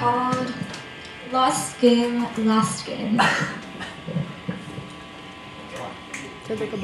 called Lost Game, Last Game. Typical.